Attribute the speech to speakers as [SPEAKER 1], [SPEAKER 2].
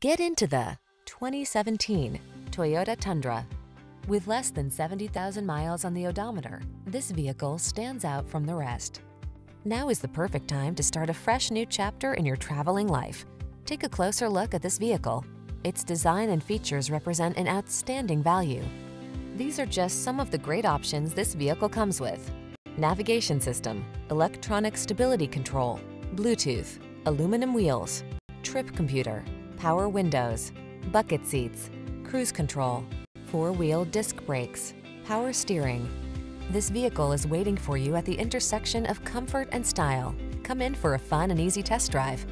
[SPEAKER 1] Get into the 2017 Toyota Tundra. With less than 70,000 miles on the odometer, this vehicle stands out from the rest. Now is the perfect time to start a fresh new chapter in your traveling life. Take a closer look at this vehicle. Its design and features represent an outstanding value. These are just some of the great options this vehicle comes with. Navigation system, electronic stability control, Bluetooth, aluminum wheels, trip computer, power windows, bucket seats, cruise control, four-wheel disc brakes, power steering. This vehicle is waiting for you at the intersection of comfort and style. Come in for a fun and easy test drive.